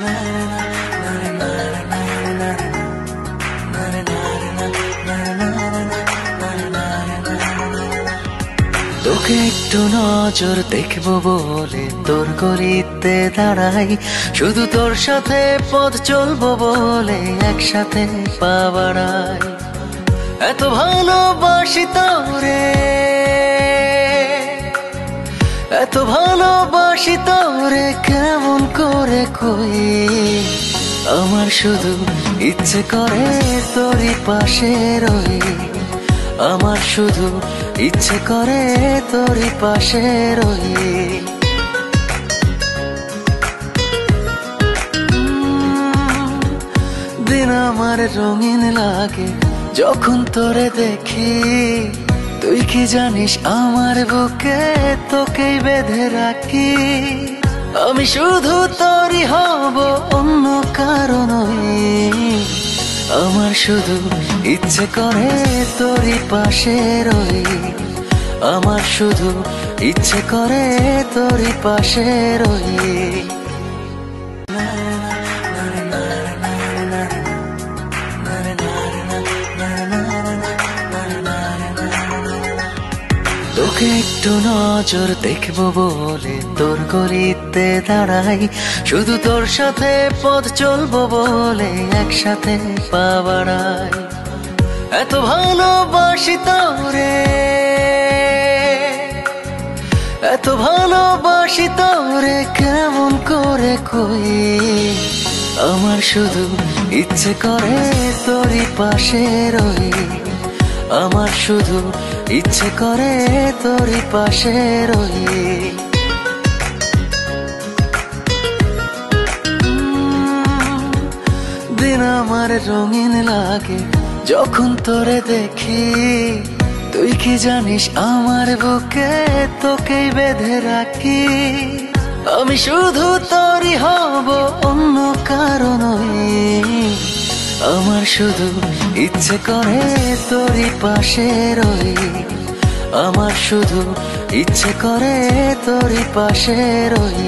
তোকে একটু নজর দেখব বলে তোর গলিতে দাঁড়াই। শুধু তোর সাথে পথ চলবো বলে একসাথে পা বাড়াই। এত ভালোবাসি তোরে। এত ভালোবাসি তোরে, কেমন করে কই? আমার শুধু ইচ্ছে করে তোরই পাশে রই। আমার শুধু ইচ্ছে করে তোরই পাশে রই। দিন আমার রঙিন লাগে, যখন তোরে দেখি। তুই কি জানিস আমার বুকে তোকেই বেঁধে রাখি? আমি শুধু তোরই হব অন্য কারণ আমার শুধু ইচ্ছে করে তোরই পাশে রই। আমার শুধু ইচ্ছে করে তোরই পাশে রই। তোকে একটু নজর দেখব বলে তোর গলিতে দাঁড়াই। শুধু তোর সাথে পথ চলবো বলে একসাথে পা এত ভালোবাসি তোরে, এত ভালোবাসি তোরে, কেমন করে কই? আমার শুধু ইচ্ছে করে তোরই পাশে রই। আমার শুধু ইচ্ছে করে তোরই পাশে রই দিন আমার রঙিন লাগে যখন তোরে দেখি। তুই কি জানিস আমার বুকে তোকেই বেঁধে রাখি? আমি শুধু তোরই হব অন্য কারণ আমার শুধু ইচ্ছে করে তোরই পাশে রই। আমার শুধু ইচ্ছে করে তোরই পাশে রই।